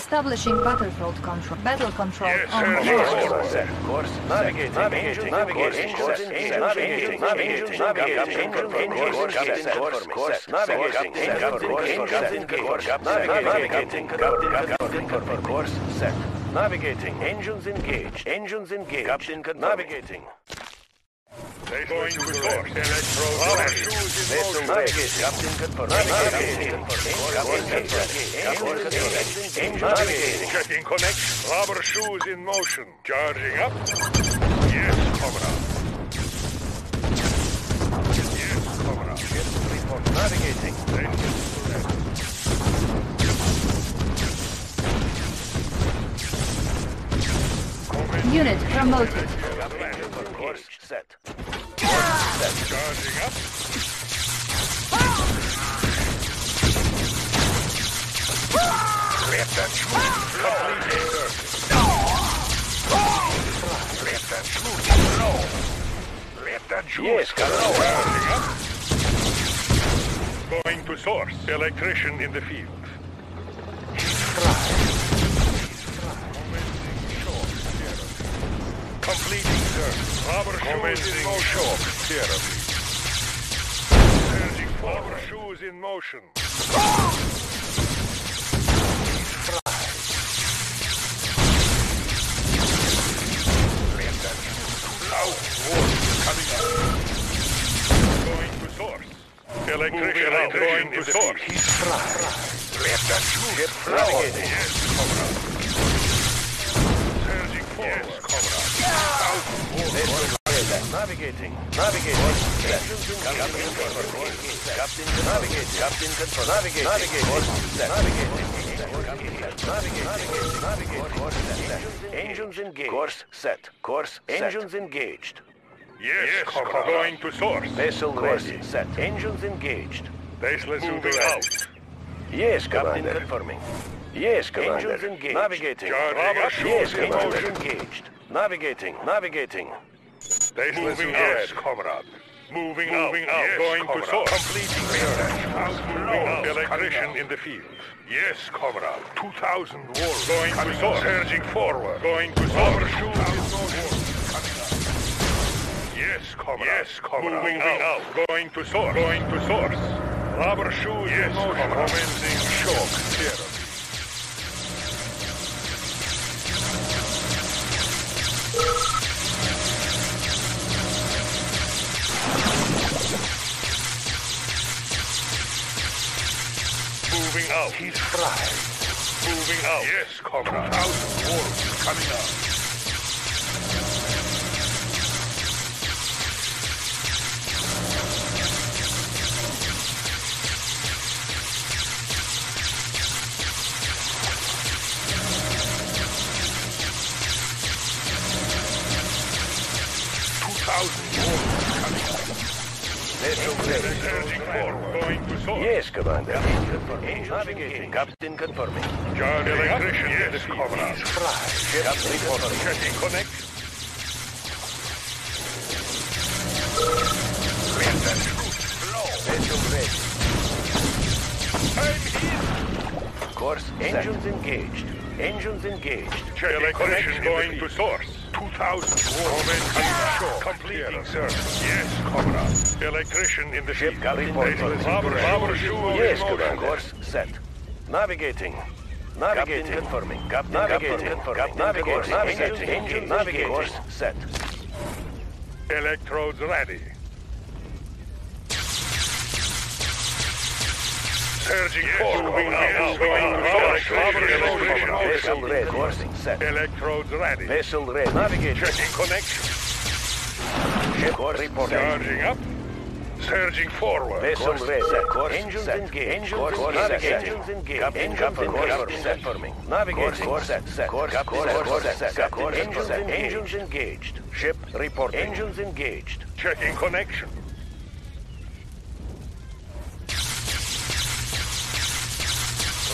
Establishing battlefield control. Battle control Yes, on sir. board. Yes, Set. Course. Navigating. Navigating. Navigating. Course. Navigating. Navigating. Navigating. Course. Course. Course. Navigating. Navigating. Course. Navigating. Navigating. Course. Set. Navigating. Engines engaged. Engines engaged. Captain navigating. Going to source. Electro rubber shoes in Vessel motion. navigating. Captain confirmed. Navigating. Navigating. Navigating. Checking connection. Rubber shoes in motion. Charging up. Yes, comrade. Yes, comrade. Report. Navigating. Engines ready. Unit promoted. Course set. Charging up. Let that smooth flow. Let that smooth flow. Let that smooth Yes, up. Going to source. Electrician in the field. Completing. Rubber shoes in motion. Therapy. Forward. Shoes in motion. Let loud voice coming up. Going to source. Electrician out. Going to source. He's fried. Let that ship flow. Yes, comrade. Surging forward. Yes, comrade. Loud. Navigating. Navigating. Engines engaged. Captain navigating. Captain confirmed. Navigating. Navigating. Course set. Navigating. Navigating. Navigating. Engines engaged. Course set. Course Engines engaged. Yes, comrade. Going to source. Vessel ready. Set. Engines engaged. Baseless moving out. Yes, Captain confirming. Yes, Commander. Engines engaged. Navigating. Charging. Yes, in Commander. engaged. Navigating. Navigating. Baseless Moving out. Yes, comrade. Moving, out. Moving out. Going to source. Completing research. Moving out. Electrician in the field. Yes, comrade. 2,000 volts. Going to source. Surging forward. Going to source. Yes, comrade. Yes, comrade. Moving, out. Going to source. Going to source. Rubber shoes yes, in. Commencing shock therapy. He's fried. Moving out. Yes, comrade. 2,000 volts coming out. Two thousand volts coming out. Vessel ready. Surging forward. Going to source. Yes, Commander. Navigating. Captain confirming. John electrician in the field. He's fried. Captain confirming. Checking connection. Let that truth flow. Ready. I'm here. Course engines engaged. Engines engaged. Checking connection going to source. 2,000 volts. Completing service. Yes, comrade. Electrician in the Ship field. Captain Baseless reporting. Rubber, rubber shoe Yes, in motion. Commander. Course set. Navigating. Navigating. Captain confirming. Captain navigating. Confirming. Navigating. Navigating. Engine navigating. Course set. Electrodes ready. Surging forward. Moving out. Going to source. Rubber electrician. Vessel ready. Course set. Electrodes ready. Vessel ready. Navigating. Checking connection. Ship course reporting. Charging up. Surging forward. Vessel ready. Set. Course engines engaged. Engines course navigating. Engines engaged. Captain confirming. Course set. Confirming. Navigating. Course set. Set. Course course set. Set. Course engines engaged. Engines engaged. Ship reporting. Engines engaged. Checking connection.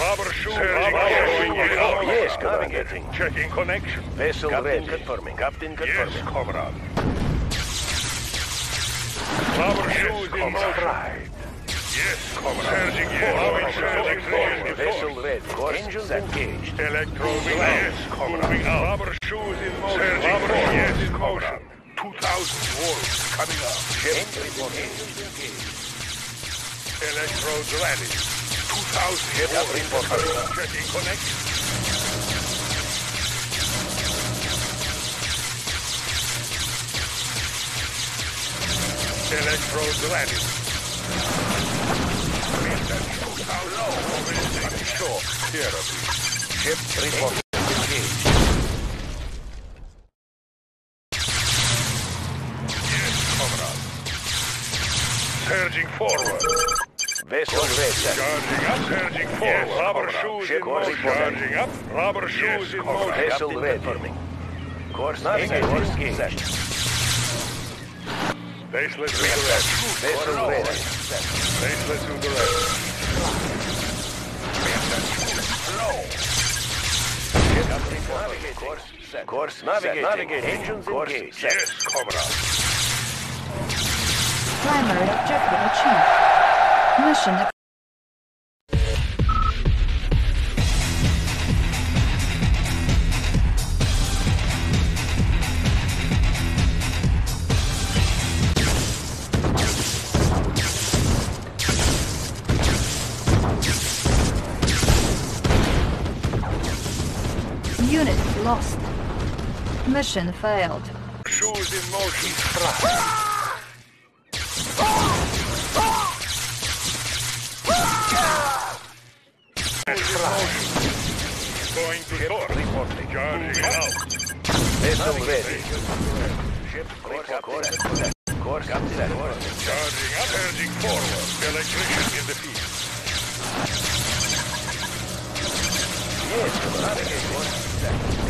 Rubber shoe. Yes, navigating. Checking connection. Vessel Captain ready. confirming. Captain Yes, confirming. comrade. Rubber shoes in motion. Yes, comrade. Surging forward. Surging forward. Vessel ready. Engines engaged. Electrode yes, comrade. Rubber shoes in motion. Surging rubber yes, motion. 2,000 volts coming up. Ship. Engines engaged. Electrodes ready. 2,000 Ship volts reporting. coming up. Checking connection. Electrodes ready. Shock therapy. Ship reporting. Engaged. Yes, comrade. Surging forward. Vessel ready. Charging up, surging forward. Yes, rubber shoes Ship in motion. reporting. Charging up, rubber shoes yes, in motion. Vessel ready. Course navigating. Course engaged. Baselet to the left. Vessel ready. Baselet to the left. Navigating. Course set. Course navigating. Navigating. Engines engaged. Yes, comrade. Primary objective achieved. Mission lost. Mission failed. Shoes in motion. Going to source. Reporting. Charging out. Vessel ready. Ship course course set. Course set. Charging up, surging forward. Electrician in the field. Yes,